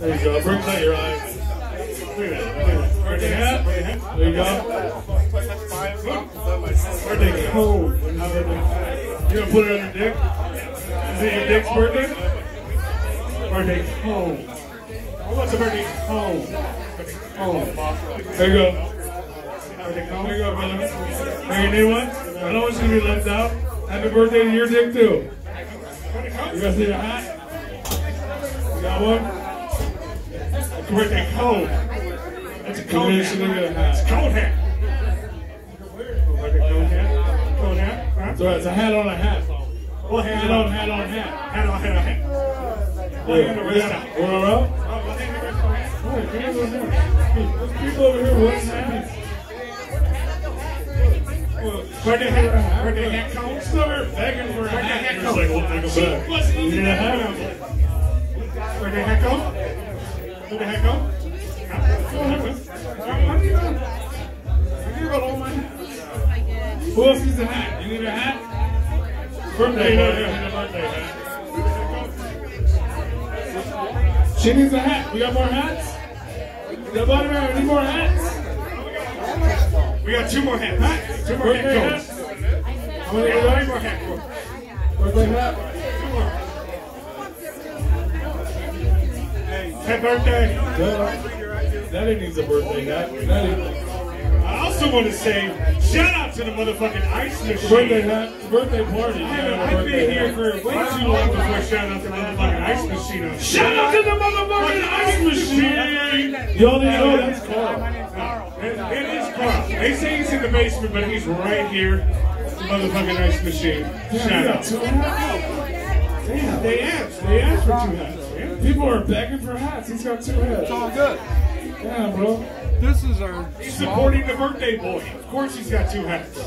Uh, there you go. Bring out your eyes. Look at that. Birthday hat. There you go. Birthday code. You gonna put it on your dick? Is it your dick's birthday? Birthday code. Oh, what's a birthday code? Code. There you go. There you go, brother. Hey, you need one? I know it's gonna be left out. Happy birthday to your dick too. You guys need a hat? You got one? Birthday code. That's a code hat. It's a code hat. Birthday code hat. Code hat. Huh? So it's a hat on a hat. What hat? On hat on hat. Hat on hat on hat. Yeah, where's that? We're all right? Oh, come on, come on. There's people over here with hats. Birthday hat, birthday hat cones. Still here begging for a hat. You're just like, we'll take them back. You need a hat? Birthday hat cone? Birthday hat cone? I need a- I need about all my hats. Who else needs a hat? You need a hat? Birthday hat. You need a birthday hat. She needs a hat. We got more hats? The bottom we need more hats? We got two more hats. Hats? Two more hat coats. How many more hat coats. Birthday hat? Two more. Happy birthday. Daddy needs a birthday hat. Daddy. I also want to say, shout out to the motherfucking ice machine. Birthday hat, birthday party. I, I've been here for way too long before shout out to the motherfucking ice machine. Shout out to the motherfucking ice machine. Y'all didn't know that's Carl. It, it is Carl. They say he's in the basement, but he's right here. The motherfucking ice machine. Shout out. Damn, they asked. They asked for two hats. Man. People are begging for hats. He's got two hats. It's all good. Yeah, bro. This is our He's supporting the birthday boy. Of course he's got two hats.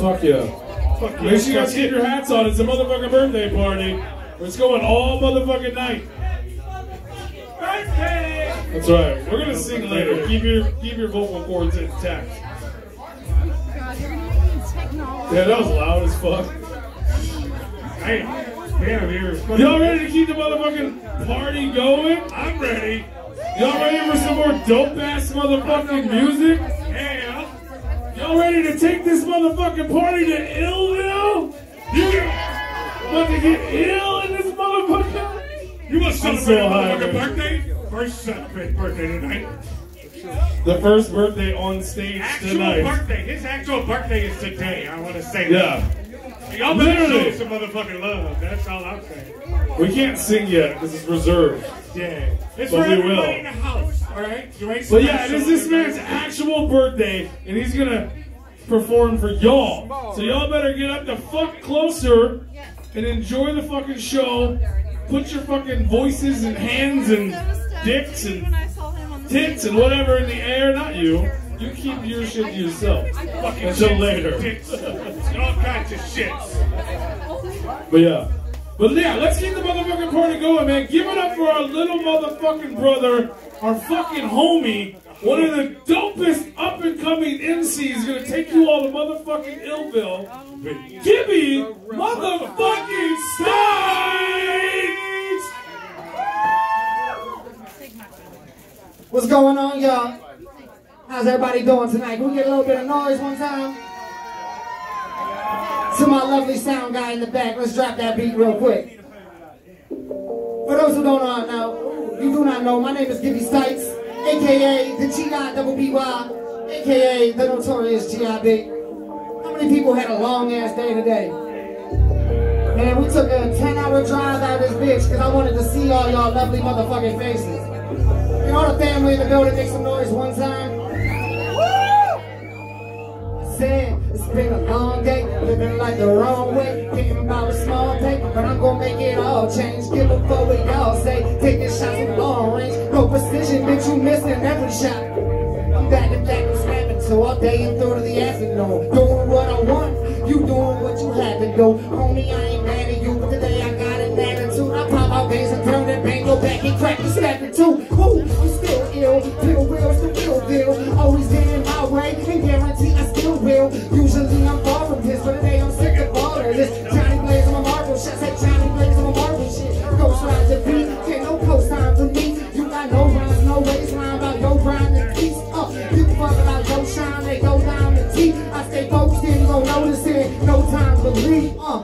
Fuck yeah. Fuck yeah. Make sure you guys get your hats on. It's a motherfucking birthday party. It's going all motherfucking night. Birthday! That's right. We're gonna sing later. Keep your keep your vocal cords intact. God, you're gonna need technology. Yeah, that was loud as fuck. Hey, damn, here. Y'all ready to keep the motherfucking party going? I'm ready. Y'all ready for some more dope ass motherfucking music? Yeah. Y'all ready to take this motherfucking party to Illville? You About to get ill in this motherfucker? You want to celebrate so a high, motherfucking birthday? First celebrate birthday tonight. The first birthday on stage Actual tonight. birthday. His actual birthday is today. I want to say Yeah. that. Y'all better Literally. show some motherfucking love. That's all I'm saying. We can't sing yet because it's reserved. Yeah. It's But for we will. in the house. All right. You ain't But yeah, it is this man's actual birthday, and he's gonna perform for y'all. So y'all better get up the fuck closer and enjoy the fucking show. Put your fucking voices and hands and dicks and tits and whatever in the air. Not you. You keep your shit to yourself Fucking until shits, later. dicks, all kinds of shits. But yeah. But yeah, let's keep the motherfucking party going, man. Give it up for our little motherfucking brother, our fucking homie, one of the dopest up and coming MCs gonna take you all to motherfucking Illville. Gibby motherfucking Stites! What's going on, y'all? How's everybody doing tonight? Can we get a little bit of noise one time? To my lovely sound guy in the back, let's drop that beat real quick. For those who don't know, you do not know, my name is Gibby Stites, aka the G.I. double B.Y., aka the notorious G.I.B. How many people had a long ass day today? Man, we took a 10 hour drive out of this bitch because I wanted to see all y'all lovely motherfucking faces. And all the family in the building make some noise one time. Said it's been a long day, living like the wrong way, thinking about a small pay, but I'm gonna make it all change. Give a fuck what y'all say, taking shots in long range, no precision, bitch, you missing every shot. I'm back to back with snapping, so all day and through to the acid afternoon, doing what I want, you doing what you have to do. Homie, I ain't mad at you, but today I got an attitude. I pop out veins and turn that bang, go back and crack the snapping too. Ooh, Usually I'm far from this, but today I'm sick of water. This Johnny Blaze on my marble. Shots at Johnny Blaze on my marble. Shit, ghost ride the beat. Can't no post time for me. You got no rhymes, no ways. Rhyme about no grind and peace. Up, you fuck about no shine. They go down the teeth. I stay focused, ain't go noticing. No time for leave. Uh,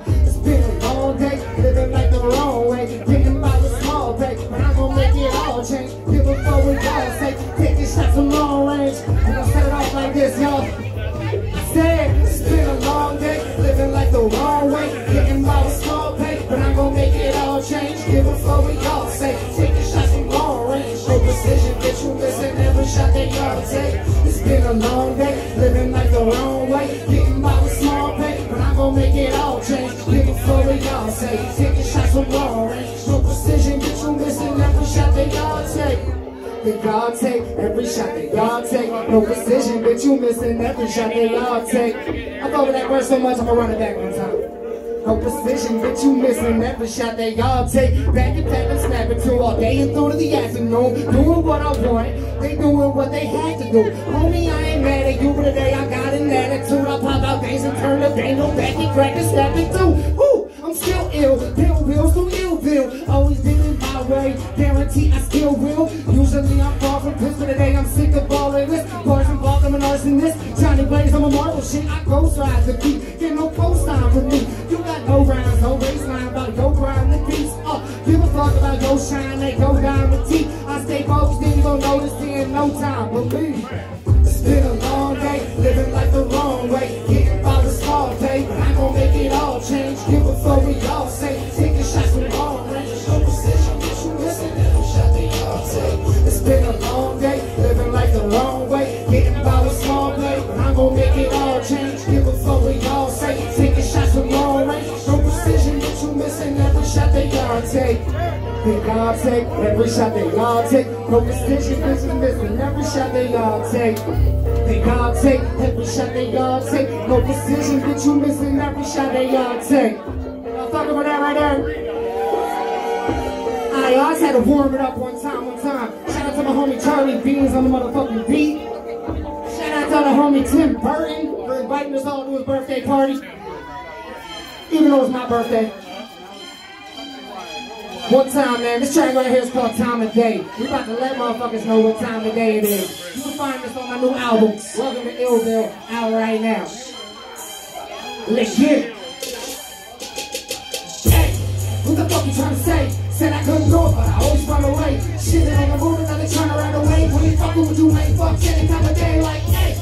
that y'all take. It's been a long day, living like the wrong way. Getting by with small pay, but I'm gonna make it all change. Here before we all say, taking shots from long range. No precision, bitch, you missing every shot they y'all take that y'all take, every shot that y'all take. No precision, but you missing every shot that y'all take. I thought of that verse so much, I'm gonna run it back one time. No precision, but you missing every shot that y'all take. Back and back and snap it to all day and through to the afternoon. Doing what I want, they doing what they had to do. Homie, I ain't mad at you, today I got an attitude. I pop out things and turn the bangle back and crack and snap it too. Woo, I'm still ill, pill pills to ill bill. Always been way, guarantee I still will. Usually I'm far from pissed, but today I'm sick of all of this. Bars involved, I'm an arsonist. Johnny Blaze, I'm a marble shit. I ghost ride the beat, get no post time for me. You got no rhymes, no baseline about your grind the beats. Uh, give a fuck about your shine, they go down the teeth. I stay focused, then you gon' notice in no time, believe. Shot that y'all take. That y'all take, every shot that y'all take. No precision, bitch, you missing every shot that y'all take. That y'all take, every shot that y'all take. No precision, bitch, you missing every shot that y'all take. Y'all fucking about that right there? I just had to warm it up one time, one time. Shout out to my homie Charlie Beans on the motherfucking beat. Shout out to the homie Tim Burton for inviting us all to his birthday party. Even though it's my birthday. One time, man. This track right here is called Time of Day. We about to let motherfuckers know what time of day it is. You can find this on my new album, Welcome to Illville, out right now. Let's get it. Hey, what the fuck you trying to say? Said I couldn't do it, but I always find a way. Shitting on the moon, another trying to run away. When you fucking with you, ain't fuck any time of day. Like, hey,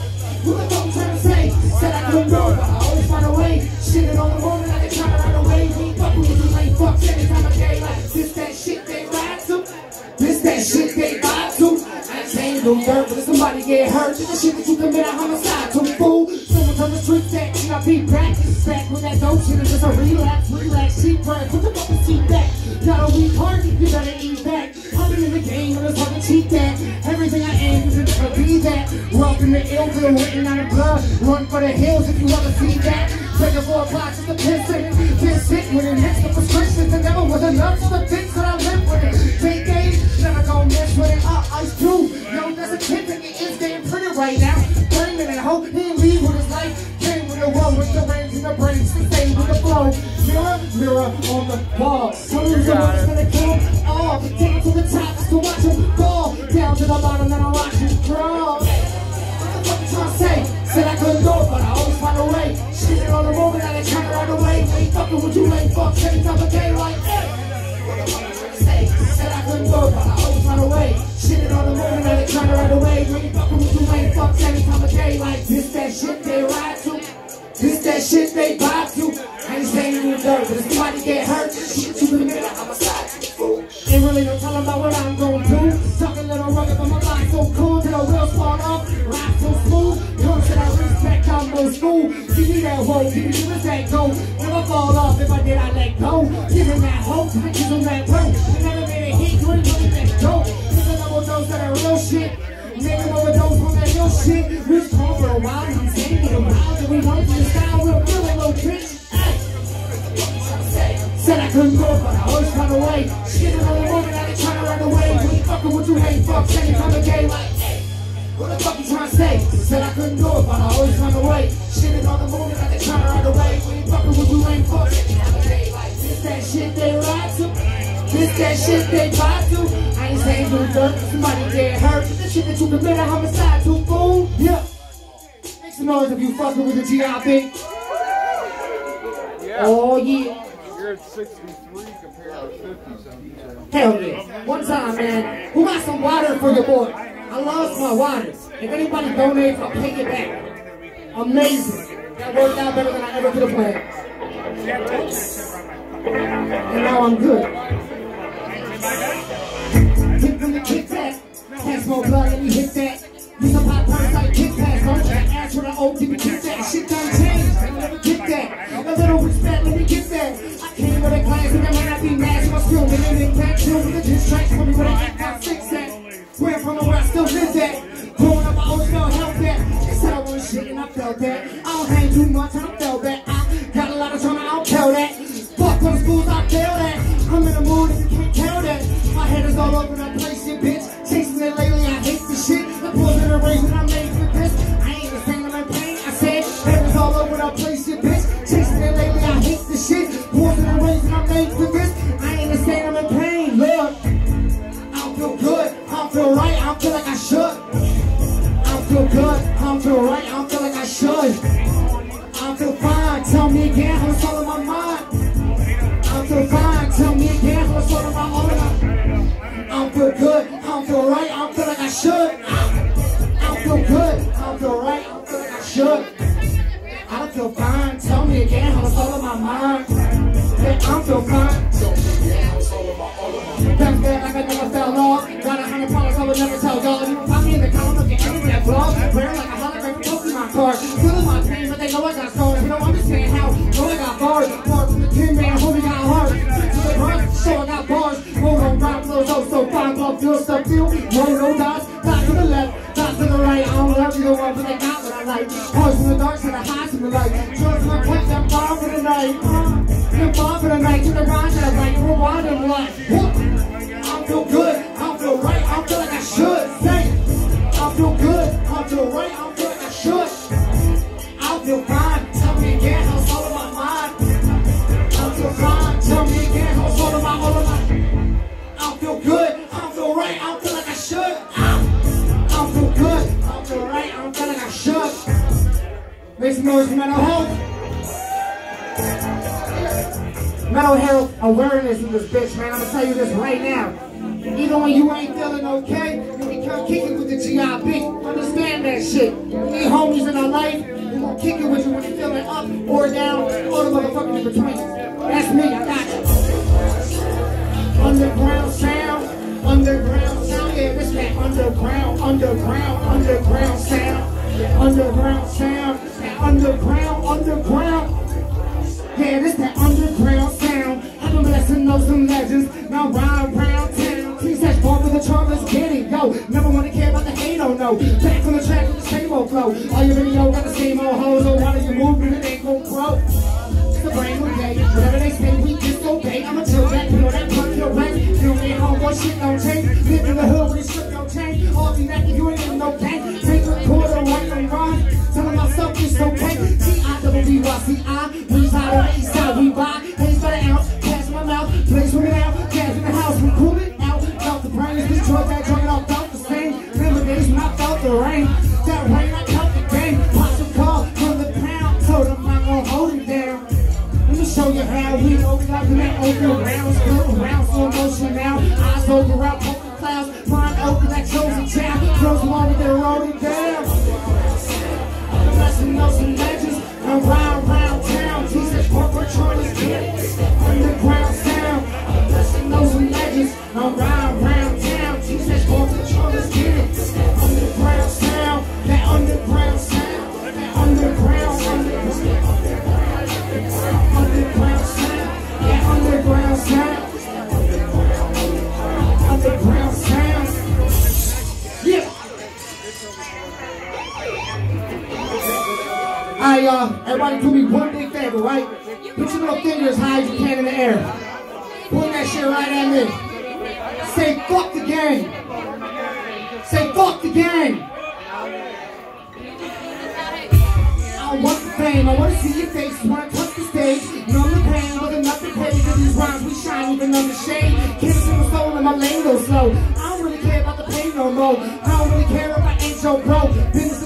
what the fuck you trying to say? Said I couldn't do it, but I always find a way. Shitting on the to run away. When fucking this that shit they ride to. This that shit they vibe to. I can't do dirt, but if somebody get hurt, this the shit that you commit a homicide to, fool. Someone turn the streets that GIB practice. Back with that dope shit, it's just a relapse, relax, cheap bread. Put the fucking seat back. Got a weak heart, you better eat back. Been in the game, and it's hard to cheat that. Everything I aim is to be that. Welcome to Illville, written on the blood. Run for the hills if you wanna see that. Take a four blocks at the piston. Get sick with it, hits the prescriptions. And never was enough for the things that I live with it. Take aim, never gon' mess with it. Uh, ice cube. Yo, there's a kid that is getting printed right now. Blaming it, hope he didn't leave with his life. Came with the road with the range and the brains. The same with the flow. Mirror, mirror on the wall. Tell me the ones gonna kill them all. It to the top just to watch them fall. Down to the bottom and I watch them crawl. What the fuck you tryna say? Said I couldn't do it, but I always find a way. Shitting on the and I trying to run away. Ain't fucking with you, ain't fuck time of day like, hey. Said I couldn't do it, but I always find a way. Shitting on the and I trying to run away. Ain't fucking with you, ain't fuck time of day like, this that shit they ride to. This that shit they vibe that shit they buy to. I ain't saying do dirt, somebody get hurt. This shit that you commit a homicide to, fool. Yeah. Make some noise if you fucking with the GIB. Oh yeah. You're at 63 compared to 50 something. so- Hell yeah. One time, man. Who got some water for your boy? I lost my water. If anybody donates, I'll pay it back. Amazing. That worked out better than I ever could have planned. And now I'm good. More blood, let me hit that. A pop purse like Kit Kat. Don't you ask for the old people get that. Shit done Pokemon card. Feeling my pain, but they know I got scars. You don't understand how. Know I got bars. Bars from the tin man, homie got heart. The grunt, so I got bars. Roll on rock, flows, oh, so fine, blood, feel, stuff, feel. Roll, no dots. Back to the left, back to the right. I don't love you, the one, but they got what I like. Hearts in the dark, to the highs in the light. Drugs in my quick, I'm far for the night. I'm far for the night. To the that I write, rewind and what? I feel good. I feel right. I feel like I should. Say, I feel good. I feel right. I feel like I should. Mental health. Mental health awareness in this bitch, man. I'm gonna tell you this right now. Even when you ain't feeling okay, you can kick it with the GIB. Understand that shit. We need homies in our life. We gonna kick it with you when you're feeling up or down, or the motherfuckers in between. That's me. I got you. Underground sound, underground sound. Yeah, this that underground, underground, underground sound. Underground sound, underground, underground. Yeah, this that underground sound. I've been blessing those some legends. Now ride around town. That's part of the charmless getting. Yo, never wanna care about the hate, oh no. Back on the track with the same old flow. All your video got the same old hoes. Oh, why you move it ain't gon' grow? It's a brand new day. Whatever they say, we disobey. I'ma chill back, feel that punch your rank. Feel at home, what shit don't change. Live in the hood with a strip don't change. All if you ain't even no gang. It's okay. T-I-double-B-Y-C-I. We side on the east side, we buy. Pays by the ounce, cash in my mouth. Place with it out, cash in the house. We cool it out. Felt the brains, destroyed that joint, all felt the same. Remember days when I felt the rain. That rain, I count the game. Pop the call from the pound. Told them I'm gonna hold it down. Let me show you how we open up and that open rounds, One big favor, right? Put your little finger as high as you can in the air. Point that shit right at me. Say fuck the game. Say fuck the game. I want the fame, I wanna see your face, wanna touch the stage. Numb the pain, with enough to pay for these rhymes we shine even under shade. Kids in the soul and my lane go slow. I don't really care about the pain no more. I don't really care if I ain't your bro. Business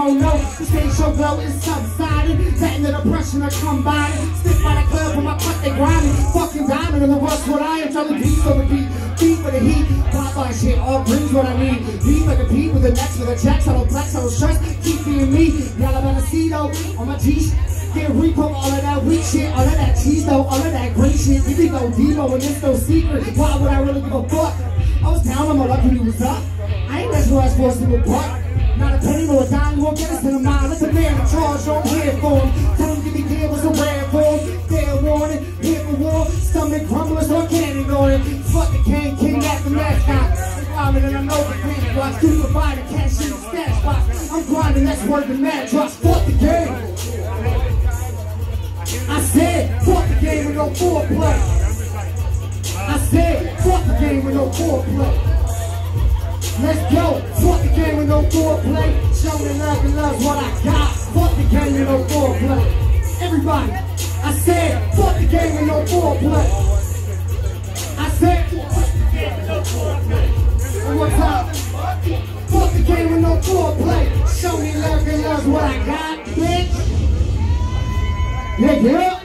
in the. Stage show glow is subsided. And the depression I come by. Stick by the club when my cut they grinding. Fucking diamond in the rush what I am. Trying to beat for the beat. Beat for the heat. Pop my shit, all brings what I need. Beat like a beat with the next for the jacks. I don't flex, I don't stress. Keep being me. Y'all better see though on my G. Get repo all of that weak shit, all of that cheese though, all of that great shit. You can go demo and it's no secret. Why would I really give a fuck? I was down on my luck when he was up. I ain't with us for a single buck. Not a penny nor a dime, won't get us in a mile. Let the man in charge, don't hear for him. Tell him give me deal was a rare form. Fair warning, hit for war, stomach grumblers or cannon going. Fuck the king, kidnap the mascot. Ramen and I know the green watch. Do provide a cash in the stash box. I'm grinding, that's word the man drops. Fuck the game. I said, fuck the game with no foreplay. I said, fuck the game with no foreplay. Let's go. Game with no foreplay. Show me love and love's what I got. Fuck the game with no foreplay. Everybody, I said, fuck the game with no foreplay. I said, fuck the game with no foreplay. One more time. Fuck the game with no foreplay. Show me love and love's what I got, bitch. Yeah, yeah.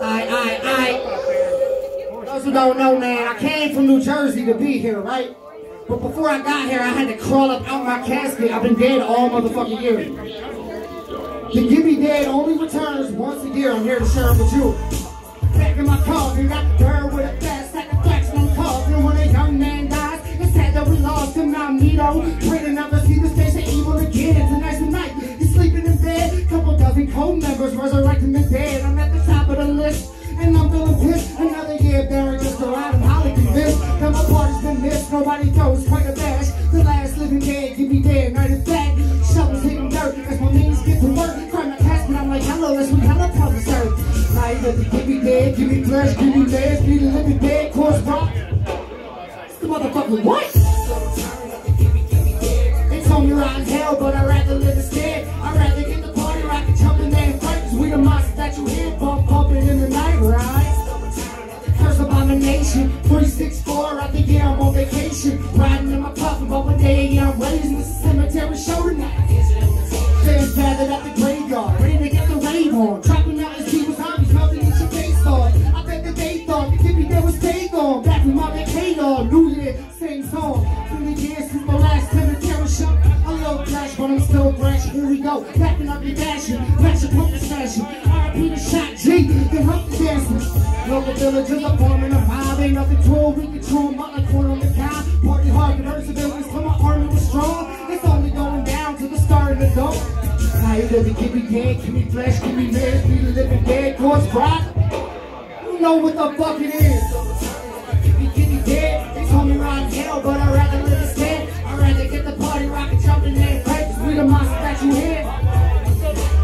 I, I, I. Those who don't know, man, I came from New Jersey to be here, right? But before I got here, I had to crawl up out my casket. I've been dead all motherfucking year. The Gibby Dead only returns once a year. I'm here to share it with you. Back in my coffin, got the bird with a give me dead, give me flesh, give me legs, be the living dead, course rock. It's the motherfucker what? They told me ride hell, but I'd rather live instead. Give me dead, give me flesh, give me legs, be the living dead, corpse rock. You know what the fuck it is. Give me, give me dead. They told me ride hell, but I'd rather live instead. I'd rather get the party rockin', jumping and cause we the monster that you hear.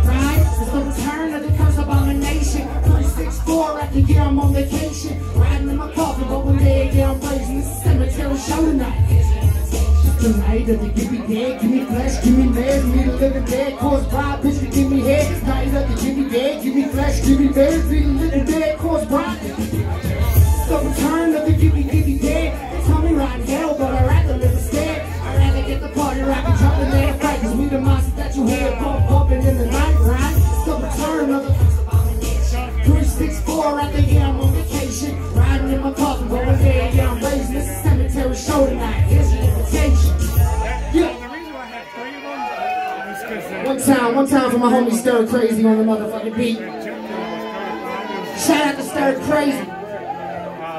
Right? It's the return of the curse abomination. 364 after year I'm on vacation. Riding in my coffin, but one day yeah, I'm raising the cemetery show tonight. Tonight, if you give me dead, give me flesh, give me legs, me the living dead, course bride, bitch, you give me head. Night, if you give me dead, give me flesh, give me legs, me the living dead, course bride. The return of the give me, give me dead. They tell me ride hell, but I'd rather live instead. I'd rather get the party rockin', jumping there, fight, cause we the monsters time, one time for my homie Stir Crazy on the motherfucking beat. Shout out to Stir Crazy.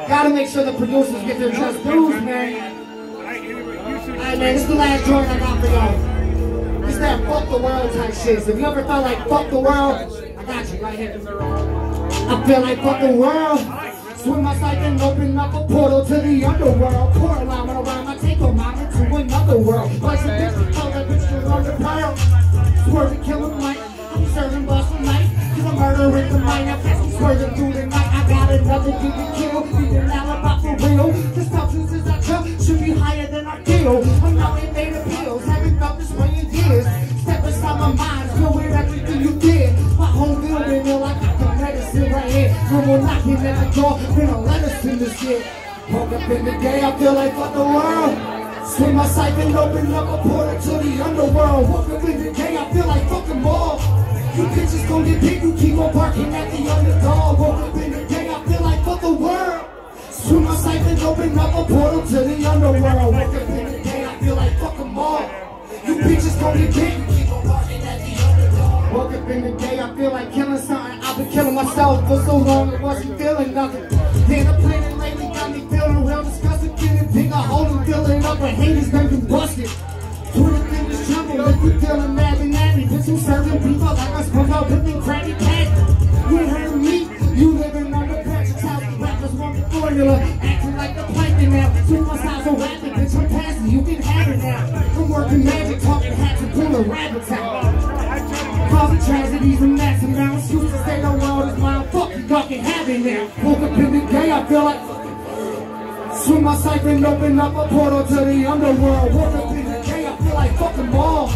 Gotta make sure the producers get their just dues, man. Alright, man, this is the last joint I got for y'all. It's that fuck the world type shit. So if you ever felt like fuck the world, I got you right here. I feel like fuck the world. Swim my and open up a portal to the underworld. Pour a line around I take a mine into another world. In the day. I feel like fuck the world. Swing my siphon, open up a portal to the underworld. Up in the day, I feel like fucking ball. You bitches gon' get big, you keep on barking at the underdog. Up in the day, I feel like fuck the world. Swing my siphon, open up a portal to the underworld. Up in the day, I feel like fucking ball. You bitches gon' get big, you keep on barking at the underdog. Woke up in the day, I feel like killing something. I've been killing myself for so long, it wasn't feeling nothing. Then the planet lately got me feeling real disgusted, getting big, I hold it, filling up with haters. You feeling mad and nasty, bitch, you serving people like a SpongeBob pimping Krabby Patty. You heard me, you living on the Patrick's house. Rappers want the formula, acting like the plankton now. Two my styles so rapid, bitch, I'm passing, you can have it now. I'm working magic, talking hats and pulling rabbits out. Causing tragedies and mass amounts. Used to say the world is mine, fuck you, y'all have it now. Woke up in the day, I feel like Swing my siphon, open up a portal to the underworld. Woke up in the day, I feel like fucking ball.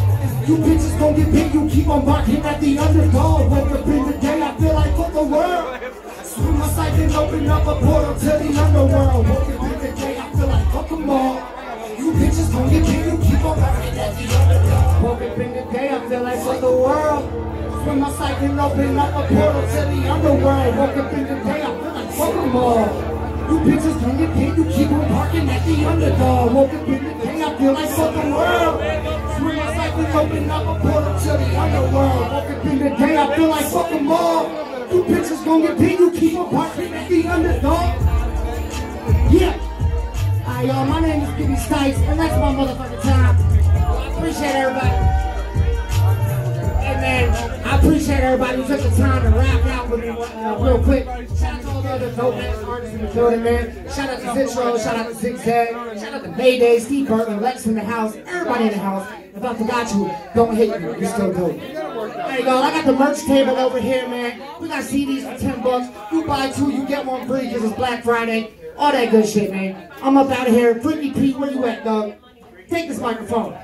You bitches gon' get paid, you keep on barking at the underdog. Woke up in the day, I feel like fuck the world. Swing my siphon, open up a portal to the underworld. Woke up in the day, I feel like fucking ball. You bitches gon' get paid, you keep on barking at the underdog. Woke up in the day, I feel like fuck the world. Swing my siphon, open up a portal to the underworld. Woke up in the day, I feel like fucking ball. You bitches don't get paid, you keep on parking at the underdog. Woke up in the day, I feel like the world. Swing my cycle, open up a portal to the underworld. Woke up in the day, I feel like fuck them all. You bitches gon' get paid, you keep on parking at the underdog. Yeah. Alright, y'all, my name is Gibby Stites, and that's my motherfucking time. I appreciate everybody. Hey man, I appreciate everybody who took the time to rap out with me uh, real quick. Out to in the building, man. Shout out to Zitro, shout out to Zigzag, shout out to Mayday, Steve Burton, Lex in the house, everybody in the house. If I forgot you, don't hate me, you're still dope. There you go, I got the merch table over here, man. We got CDs for 10 bucks. You buy two, you get one free because it's Black Friday. All that good shit, man. I'm up out of here. Freaky Pete, where you at, dog? Take this microphone.